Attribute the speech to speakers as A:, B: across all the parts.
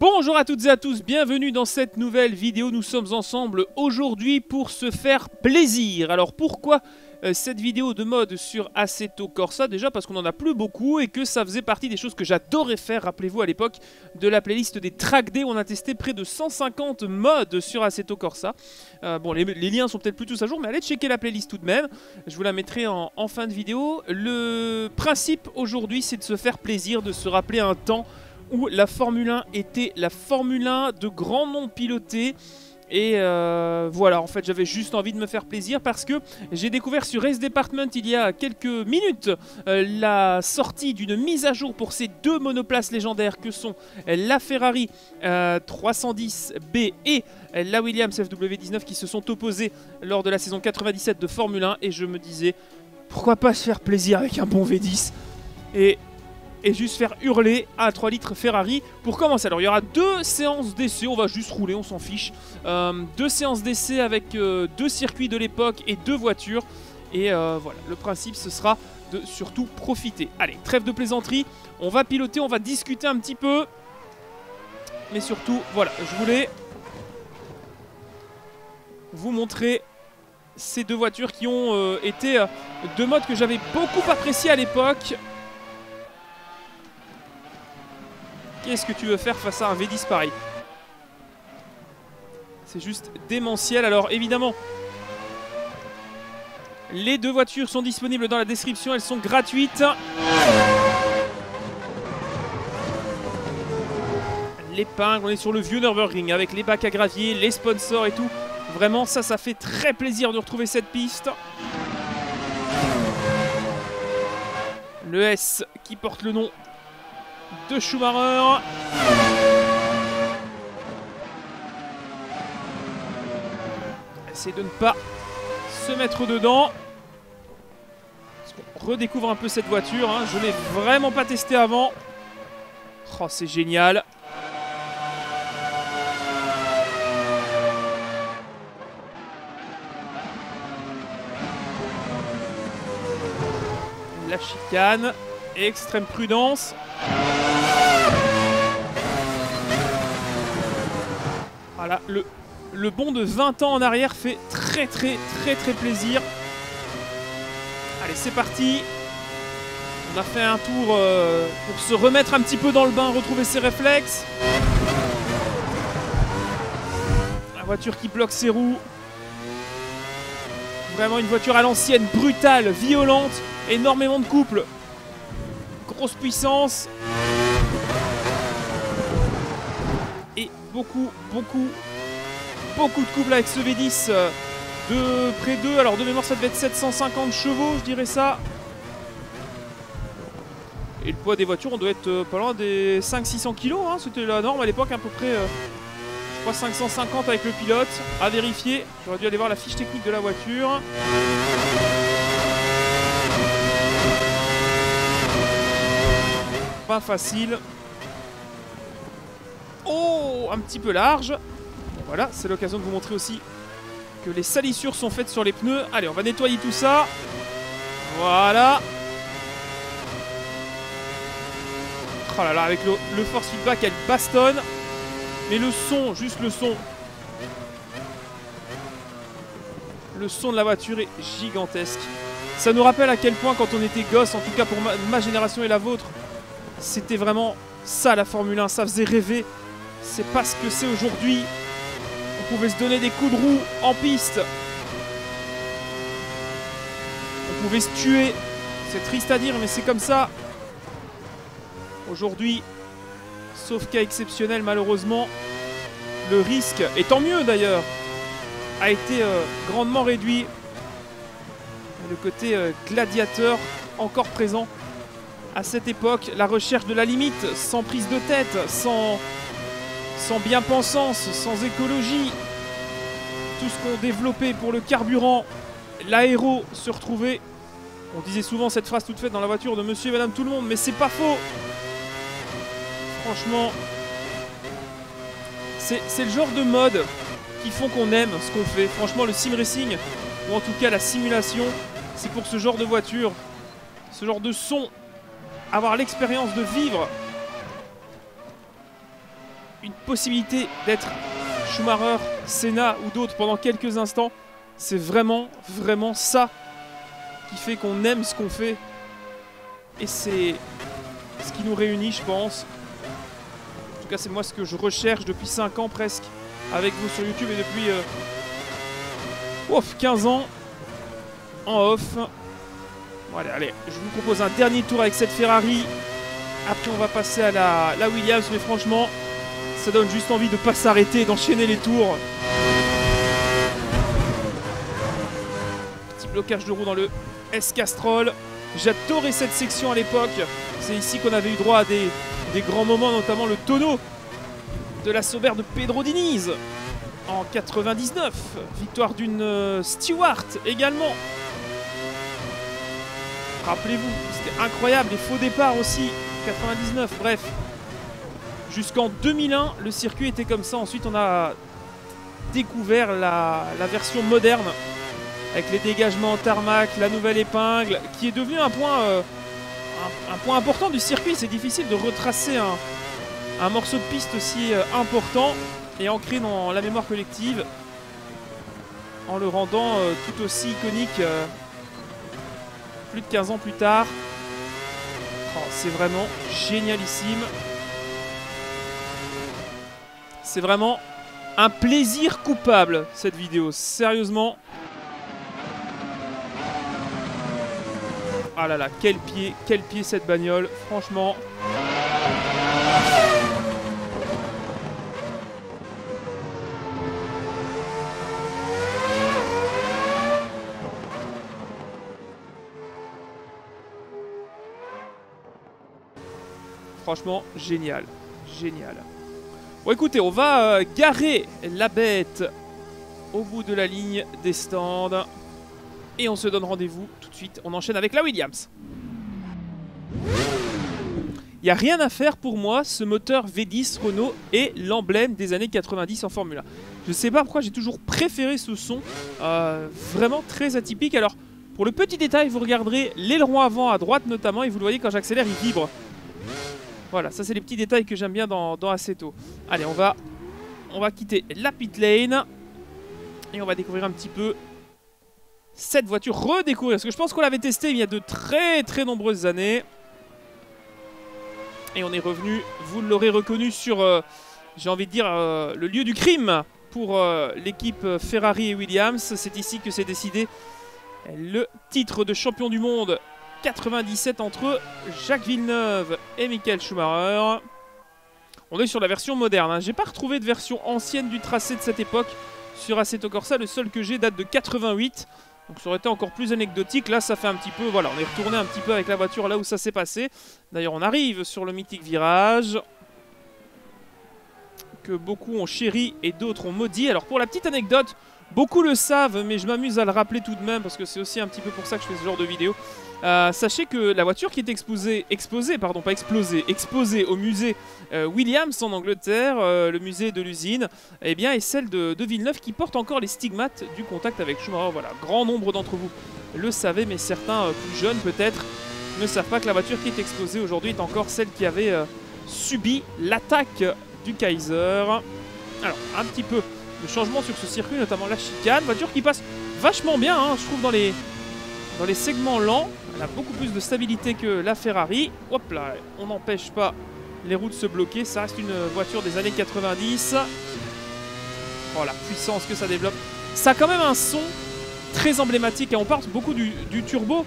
A: Bonjour à toutes et à tous, bienvenue dans cette nouvelle vidéo. Nous sommes ensemble aujourd'hui pour se faire plaisir. Alors pourquoi euh, cette vidéo de mode sur Assetto Corsa? Déjà parce qu'on en a plus beaucoup et que ça faisait partie des choses que j'adorais faire, rappelez-vous à l'époque, de la playlist des track on a testé près de 150 modes sur Assetto Corsa. Euh, bon, les, liens sont peut-être plus tous à jour, mais allez checker la playlist tout de même. Je vous la mettrai en fin de vidéo. Le principe aujourd'hui, c'est de se faire plaisir, de se rappeler un temps où la Formule 1 était la Formule 1 de grands noms pilotés. Et euh, voilà, en fait, j'avais juste envie de me faire plaisir parce que j'ai découvert sur Race Department il y a quelques minutes euh, la sortie d'une mise à jour pour ces deux monoplaces légendaires que sont la Ferrari 310B euh, et la Williams FW19 qui se sont opposés lors de la saison 97 de Formule 1. Et je me disais, pourquoi pas se faire plaisir avec un bon V10 et et juste faire hurler à 3 litres Ferrari pour commencer. Alors il y aura deux séances d'essai, on va juste rouler, on s'en fiche. Euh, deux séances d'essai avec euh, deux circuits de l'époque et deux voitures. Et euh, voilà, le principe ce sera de surtout profiter. Allez, trêve de plaisanterie, on va piloter, on va discuter un petit peu. Mais surtout, voilà, je voulais vous montrer ces deux voitures qui ont été deux modes que j'avais beaucoup appréciés à l'époque. Qu'est-ce que tu veux faire face à un V10 pareil C'est juste démentiel. Alors évidemment, les deux voitures sont disponibles dans la description. Elles sont gratuites. L'épingle, on est sur le vieux Nürburgring avec les bacs à gravier, les sponsors et tout. Vraiment, ça, ça fait très plaisir de retrouver cette piste. Le S qui porte le nom de Schumacher. Essayer de ne pas se mettre dedans. On redécouvre un peu cette voiture. Hein. Je ne l'ai vraiment pas testé avant. Oh, c'est génial. La chicane. Extrême prudence. Voilà, le, le bond de 20 ans en arrière fait très très très très plaisir. Allez, c'est parti. On a fait un tour euh, pour se remettre un petit peu dans le bain, retrouver ses réflexes. La voiture qui bloque ses roues. Vraiment une voiture à l'ancienne, brutale, violente, énormément de couple. Grosse puissance. Beaucoup, beaucoup, beaucoup de couple avec ce V10 euh, de près d'eux. Alors de mémoire, ça devait être 750 chevaux, je dirais ça. Et le poids des voitures, on doit être euh, pas loin des 500-600 kg. Hein. C'était la norme à l'époque, à peu près, euh, je crois 550 avec le pilote. À vérifier. J'aurais dû aller voir la fiche technique de la voiture. Pas facile. Un petit peu large. Voilà, c'est l'occasion de vous montrer aussi que les salissures sont faites sur les pneus. Allez, on va nettoyer tout ça. Voilà. Oh là là, avec le, force feedback, elle bastonne. Mais le son, juste le son. Le son de la voiture est gigantesque. Ça nous rappelle à quel point quand on était gosse, en tout cas pour ma génération et la vôtre, c'était vraiment ça la Formule 1, ça faisait rêver c'est pas ce que c'est aujourd'hui. On pouvait se donner des coups de roue en piste. On pouvait se tuer. C'est triste à dire, mais c'est comme ça. Aujourd'hui, sauf cas exceptionnel malheureusement, le risque, et tant mieux d'ailleurs, a été euh, grandement réduit. Le côté euh, gladiateur encore présent à cette époque, la recherche de la limite, sans prise de tête, sans sans bien-pensance, sans écologie, tout ce qu'on développait pour le carburant, l'aéro se retrouvait. On disait souvent cette phrase toute faite dans la voiture de monsieur et madame tout le monde, mais c'est pas faux. Franchement, c'est le genre de mode qui font qu'on aime ce qu'on fait. Franchement, le sim racing, ou en tout cas la simulation, c'est pour ce genre de voiture, ce genre de son, avoir l'expérience de vivre une possibilité d'être Schumacher, Senna ou d'autres pendant quelques instants, c'est vraiment, vraiment ça qui fait qu'on aime ce qu'on fait. Et c'est ce qui nous réunit, je pense. En tout cas, c'est moi ce que je recherche depuis 5 ans presque avec vous sur YouTube et depuis euh, ouf, 15 ans en off. Voilà, allez, je vous propose un dernier tour avec cette Ferrari. Après, on va passer à la Williams, mais franchement, ça donne juste envie de pas s'arrêter, d'enchaîner les tours. Petit blocage de roue dans le S-Castrol. J'adorais cette section à l'époque. C'est ici qu'on avait eu droit à des, grands moments, notamment le tonneau de la Sauber de Pedro Diniz en 99. Victoire d'une euh, Stewart également. Rappelez-vous, c'était incroyable. Les faux départs aussi. 99, bref. Jusqu'en 2001, le circuit était comme ça. Ensuite, on a découvert la, version moderne avec les dégagements en tarmac, la nouvelle épingle, qui est devenu un point, euh, important du circuit. C'est difficile de retracer un, morceau de piste aussi euh, important et ancré dans la mémoire collective en le rendant euh, tout aussi iconique plus de 15 ans plus tard. Oh, c'est vraiment génialissime. C'est vraiment un plaisir coupable, cette vidéo. Sérieusement. Ah là là, quel pied, quel pied cette bagnole. Franchement. Franchement, génial. Génial. Bon écoutez, on va euh, garer la bête au bout de la ligne des stands. Et on se donne rendez-vous tout de suite. On enchaîne avec la Williams. Il n'y a rien à faire pour moi, ce moteur V10 Renault est l'emblème des années 90 en Formule 1. Je ne sais pas pourquoi j'ai toujours préféré ce son, euh, vraiment très atypique. Alors, pour le petit détail, vous regarderez l'aileron avant à droite notamment, et vous le voyez quand j'accélère, il vibre. Voilà, ça c'est les petits détails que j'aime bien dans, dans Assetto. Allez, on va, on va quitter la pit lane. Et on va découvrir un petit peu cette voiture. Redécouvrir, parce que je pense qu'on l'avait testé il y a de très très nombreuses années. Et on est revenu, vous l'aurez reconnu sur, euh, j'ai envie de dire, euh, le lieu du crime pour euh, l'équipe Ferrari et Williams. C'est ici que s'est décidé le titre de champion du monde 97 entre Jacques Villeneuve et Michael Schumacher. On est sur la version moderne. Hein. J'ai pas retrouvé de version ancienne du tracé de cette époque sur Assetto Corsa. Le seul que j'ai date de 88. Donc ça aurait été encore plus anecdotique. Là, ça fait un petit peu... Voilà, on est retourné un petit peu avec la voiture là où ça s'est passé. D'ailleurs, on arrive sur le mythique virage que beaucoup ont chéri et d'autres ont maudit. Alors pour la petite anecdote, beaucoup le savent, mais je m'amuse à le rappeler tout de même parce que c'est aussi un petit peu pour ça que je fais ce genre de vidéo. Euh, sachez que la voiture qui est exposée, exposée, pardon, pas explosée, exposée au musée euh, Williams en Angleterre, euh, le musée de l'usine, eh bien, est celle de, Villeneuve qui porte encore les stigmates du contact avec Schumacher. Voilà, grand nombre d'entre vous le savez, mais certains plus jeunes peut-être ne savent pas que la voiture qui est exposée aujourd'hui est encore celle qui avait subi l'attaque du Kaiser. Alors, un petit peu de changement sur ce circuit, notamment la chicane, voiture qui passe vachement bien, hein, je trouve, dans les, dans les segments lents. Elle a beaucoup plus de stabilité que la Ferrari. Hop là, on n'empêche pas les roues de se bloquer. Ça reste une voiture des années 90. Oh la puissance que ça développe. Ça a quand même un son très emblématique. On parle beaucoup du, turbo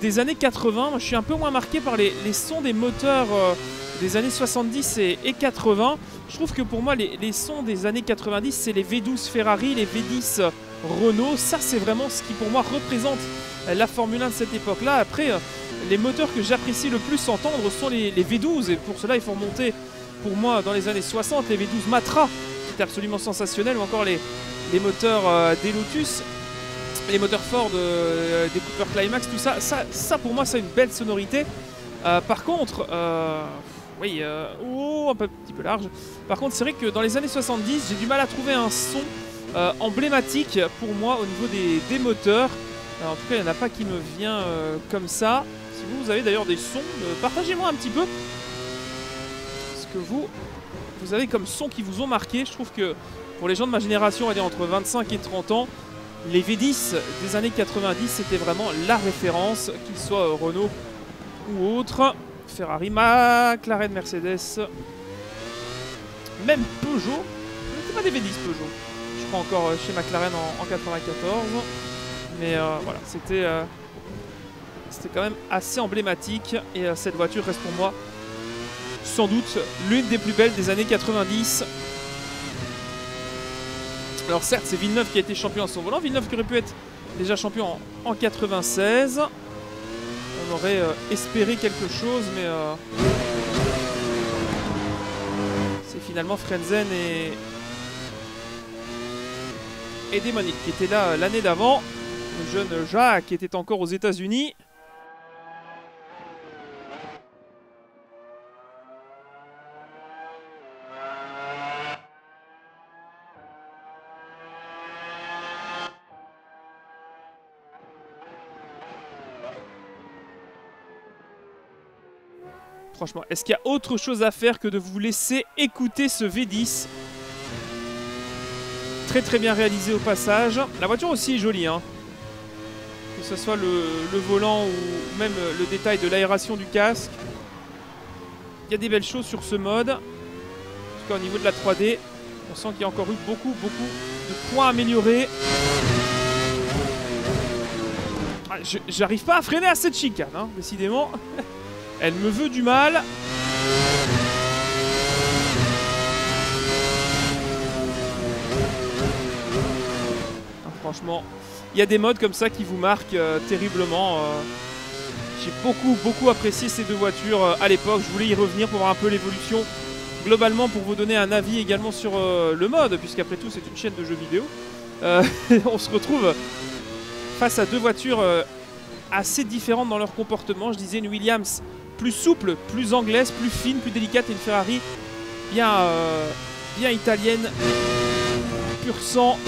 A: des années 80. Moi, je suis un peu moins marqué par les, sons des moteurs euh, des années 70 et, 80. Je trouve que pour moi, les, sons des années 90, c'est les V12 Ferrari, les V10 Renault. Ça, c'est vraiment ce qui, pour moi, représente la Formule 1 de cette époque-là. Après, euh, les moteurs que j'apprécie le plus entendre sont les, V12 et pour cela il faut remonter pour moi dans les années 60 les V12 Matra qui absolument sensationnels ou encore les, moteurs euh, des Lotus les moteurs Ford euh, des Cooper Climax tout ça, ça ça pour moi c'est une belle sonorité par contre oui oh, un, petit peu large par contre c'est vrai que dans les années 70 j'ai du mal à trouver un son emblématique pour moi au niveau des, moteurs en tout cas, il n'y en a pas qui me vient euh, comme ça. Si vous, avez d'ailleurs des sons, euh, partagez-moi un petit peu ce que vous, vous avez comme son qui vous ont marqué. Je trouve que pour les gens de ma génération, on entre 25 et 30 ans, les V10 des années 90, c'était vraiment la référence, qu'ils soient Renault ou autre. Ferrari, McLaren, Mercedes, même Peugeot. C'est pas des V10 Peugeot. Je crois encore euh, chez McLaren en, 94. Mais euh, voilà, c'était euh, c'était quand même assez emblématique. Et cette voiture reste pour moi sans doute l'une des plus belles des années 90. Alors certes, c'est Villeneuve qui a été champion à son volant. Villeneuve qui aurait pu être déjà champion en, en 96. On aurait espéré quelque chose, mais c'est finalement Frenzen et, et Démonique qui étaient là l'année d'avant. Le jeune Jacques qui était encore aux États-Unis. Franchement, est-ce qu'il y a autre chose à faire que de vous laisser écouter ce V10 Très très bien réalisé au passage. La voiture aussi est jolie, hein. Que ce soit le, volant ou même le détail de l'aération du casque. Il y a des belles choses sur ce mode. En tout cas au niveau de la 3D, on sent qu'il y a encore eu beaucoup beaucoup de points améliorés. Ah, j'arrive pas à freiner à cette chicane, hein, décidément. Elle me veut du mal. Franchement, il y a des modes comme ça qui vous marquent euh, terriblement. Euh. J'ai beaucoup, beaucoup apprécié ces deux voitures euh, à l'époque. Je voulais y revenir pour voir un peu l'évolution globalement pour vous donner un avis également sur le mode, puisqu'après tout c'est une chaîne de jeux vidéo. on se retrouve face à deux voitures assez différentes dans leur comportement. Je disais une Williams plus souple, plus anglaise, plus fine, plus délicate et une Ferrari bien, euh, bien italienne, pur sang.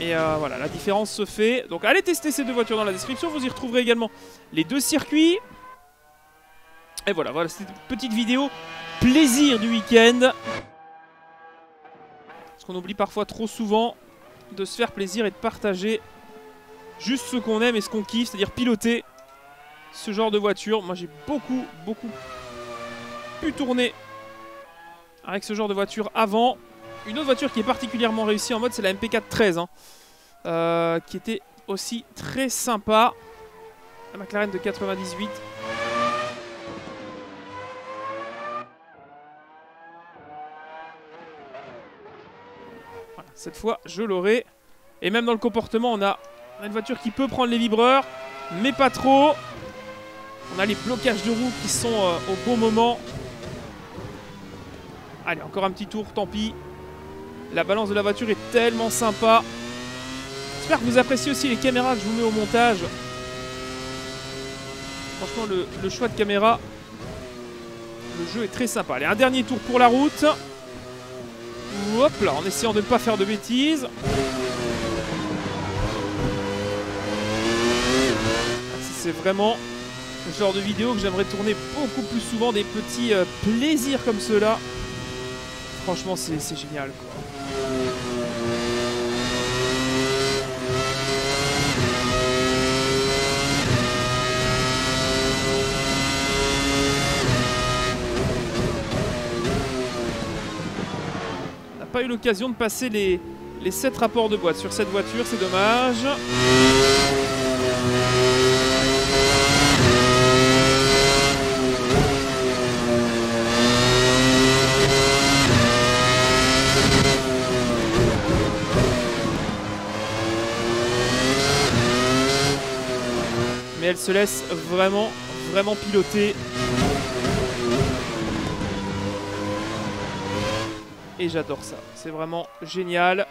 A: Et euh, voilà, la différence se fait. Donc allez tester ces deux voitures dans la description. Vous y retrouverez également les deux circuits. Et voilà, voilà, c'était une petite vidéo plaisir du week-end. Ce qu'on oublie parfois trop souvent, de se faire plaisir et de partager juste ce qu'on aime et ce qu'on kiffe, c'est-à-dire piloter ce genre de voiture. Moi, j'ai beaucoup, beaucoup pu tourner avec ce genre de voiture avant. Une autre voiture qui est particulièrement réussie en mode, c'est la MP4 13, hein. euh, qui était aussi très sympa. La McLaren de 98. Voilà, cette fois, je l'aurai. Et même dans le comportement, on a une voiture qui peut prendre les vibreurs, mais pas trop. On a les blocages de roues qui sont euh, au bon moment. Allez, encore un petit tour, tant pis. La balance de la voiture est tellement sympa. J'espère que vous appréciez aussi les caméras que je vous mets au montage. Franchement, le, choix de caméra, le jeu est très sympa. Allez, un dernier tour pour la route. Hop là, en essayant de ne pas faire de bêtises. C'est vraiment le genre de vidéo que j'aimerais tourner beaucoup plus souvent, des petits euh, plaisirs comme ceux-là. Franchement, c'est génial. Quoi. On n'a pas eu l'occasion de passer les, les 7 rapports de boîte sur cette voiture, c'est dommage. Elle se laisse vraiment, vraiment piloter. Et j'adore ça. C'est vraiment génial.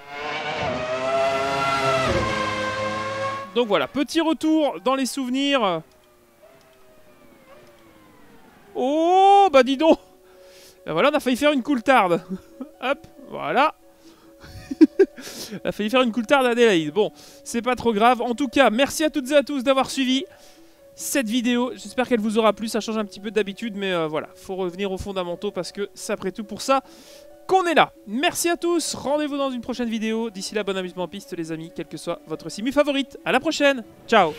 A: Donc voilà, petit retour dans les souvenirs. Oh, bah dis donc ben voilà, on a failli faire une coultarde. Hop, voilà. on a failli faire une coultarde à Adélaïde. Bon, c'est pas trop grave. En tout cas, merci à toutes et à tous d'avoir suivi. Cette vidéo. J'espère qu'elle vous aura plu. Ça change un petit peu d'habitude, mais euh, voilà, faut revenir aux fondamentaux parce que c'est après tout pour ça qu'on est là. Merci à tous. Rendez-vous dans une prochaine vidéo. D'ici là, bon amusement en piste, les amis, quelle que soit votre simu favorite. À la prochaine. Ciao.